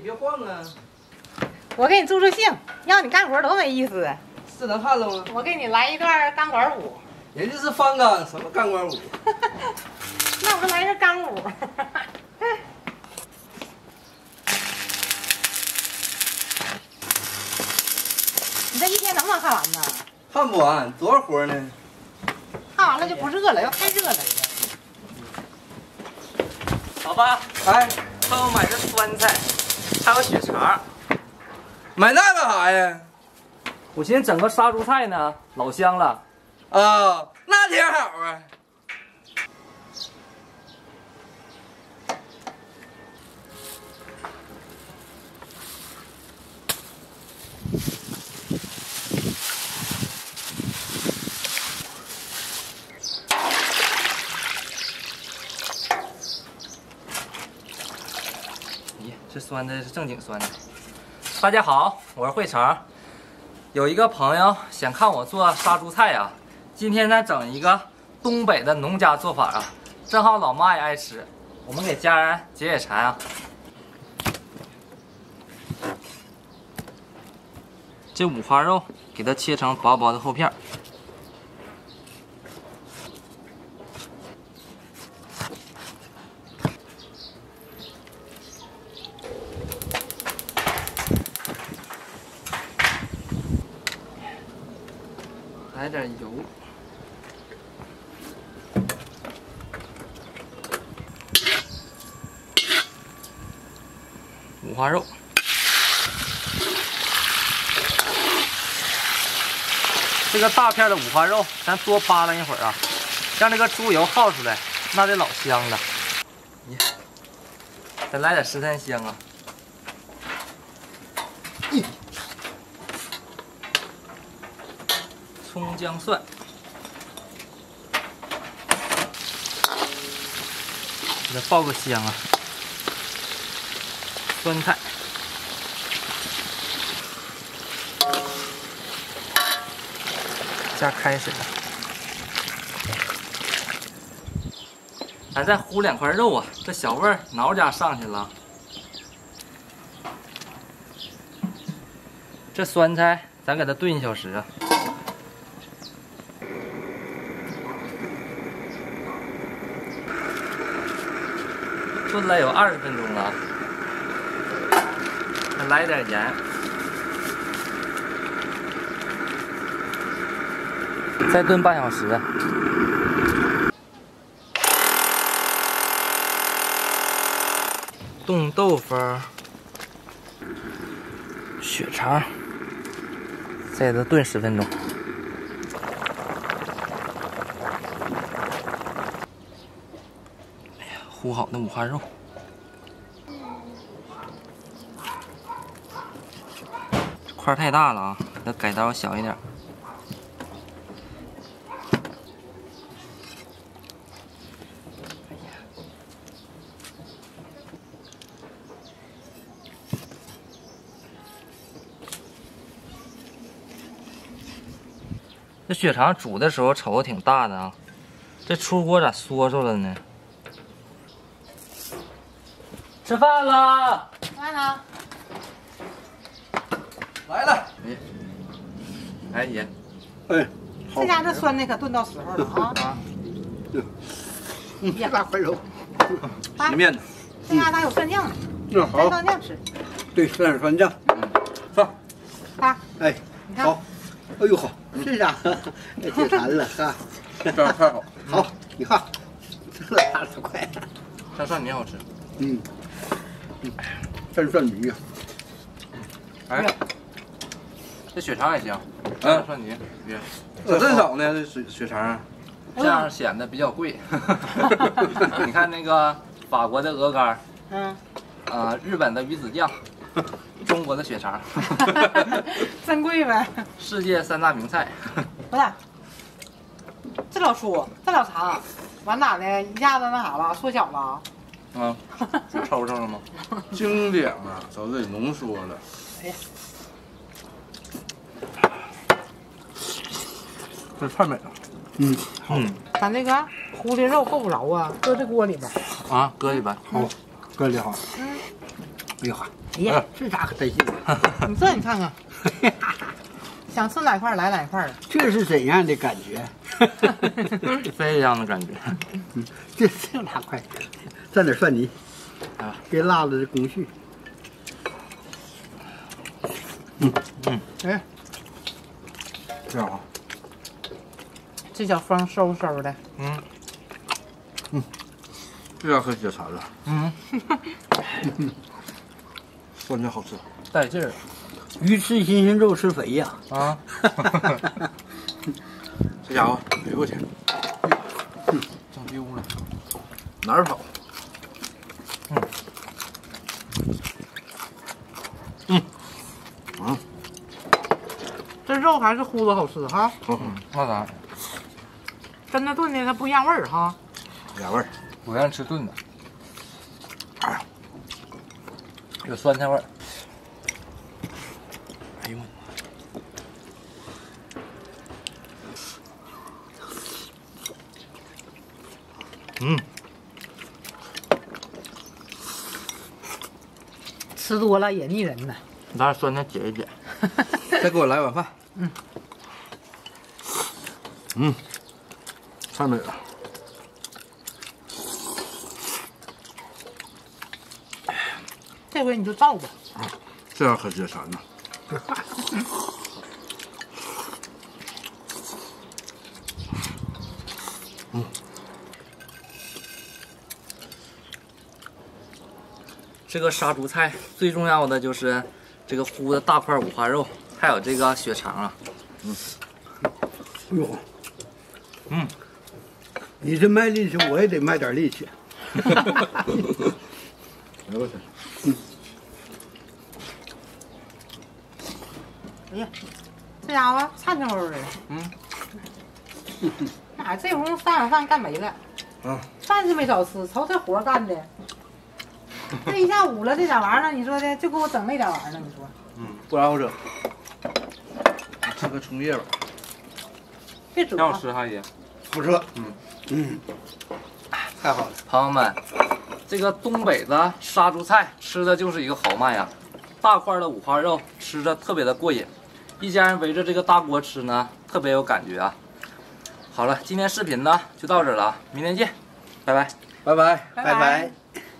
别晃啊！我给你助助兴，让你干活多没意思啊！是能看了吗？我给你来一段钢管舞，人家是方刚，什么钢管舞？那我就来一个钢舞。你这一天能不能看完呢？看不完，多少活呢？看完了就不热了，要太热了。老爸，哎，帮我买个酸菜，还有血肠。买那干啥呀？我寻思整个杀猪菜呢，老香了。啊，那挺好啊。酸的是正经酸的。大家好，我是慧成。有一个朋友想看我做杀猪菜啊，今天咱整一个东北的农家做法啊，正好老妈也爱吃，我们给家人解解馋啊。这五花肉给它切成薄薄的厚片儿。来点油，五花肉，这个大片的五花肉，咱多扒拉一会儿啊，让这个猪油耗出来，那得老香了。耶，再来点十三香啊！葱姜蒜，给它爆个香啊！酸菜，加开水，咱再烀两块肉啊，这小味儿挠家上去了。这酸菜咱给它炖一小时啊。炖了有二十分钟了，再来点盐，再炖半小时。冻豆腐、血肠，再给它炖十分钟。烀好的五花肉，块太大了啊，得改刀小一点。这血肠煮的时候瞅着挺大的啊，这出锅咋缩缩了呢？吃饭了，来了，来了，哎。爷，哎，这家这酸的可炖到时候了啊！嗯，这大块肉，洗面的，这家咋有蒜酱。呢？那蘸蒜酱吃。对，蘸点蒜酱，放，爸，哎，你看，好，哎呦好，是啊，这解馋了哈，这样太好，好，你看，这大的快，蘸蒜泥好吃。嗯，嗯，蘸蒜泥呀，哎，这血肠也行，嗯蘸蒜泥约，咋这少呢？这血血肠，这样显得比较贵。你看那个法国的鹅肝，嗯，啊，日本的鱼子酱，中国的血肠，真贵呗。世界三大名菜。不是，这老粗，这老长，完咋的？一下子那啥了，缩小了啊？啊，是抽抽了吗？经典啊，都得浓缩了。哎呀，这太美了。嗯，嗯，咱那个烀的肉够不着啊，搁这锅里边。啊，搁里边。好，搁里好。嗯，哎呀，别，这咋可真行？你这你看看，想吃哪块来哪块儿。这是怎样的感觉？非常的感觉。这这哪快？蘸点蒜泥啊，给辣子的工序。嗯。嗯，哎，这样啊，这小风嗖嗖的。嗯。嗯。这样可解馋了，嗯，酸的好吃。带劲儿。鱼吃新鲜，肉吃肥呀。啊！这家伙，哎呦我天，整丢了，哪儿跑？嗯，嗯，这肉还是烀的好吃哈，好，那咋？真的炖的它不一样味儿哈。俩味儿。我愿意吃炖的，有酸菜味儿。哎呦我嗯，吃多了也腻人呢。拿酸菜解一解。再给我来碗饭。嗯。嗯，太美了。这回你就照吧。这样可解馋呐。这个杀猪菜最重要的就是这个烀的大块五花肉，还有这个血肠啊。哎呦，嗯，你这卖力气，我也得卖点力气。哎呦我天！哎呀，这家伙颤腾悠悠的。嗯。妈呀，这会儿三碗饭干没了。啊。饭是没少吃，瞅这活干的。这一下午了，这点玩意儿呢？你说的，就给我整那点玩意儿呢？你说，嗯，不然我整。吃个葱叶吧。别折啊！挺好吃哈爷。好吃。嗯嗯，太好了。朋友们，这个东北的杀猪菜吃的就是一个豪迈呀！大块的五花肉吃着特别的过瘾，一家人围着这个大锅吃呢，特别有感觉啊。好了，今天视频呢就到这了啊，明天见，拜拜。拜拜，拜拜拜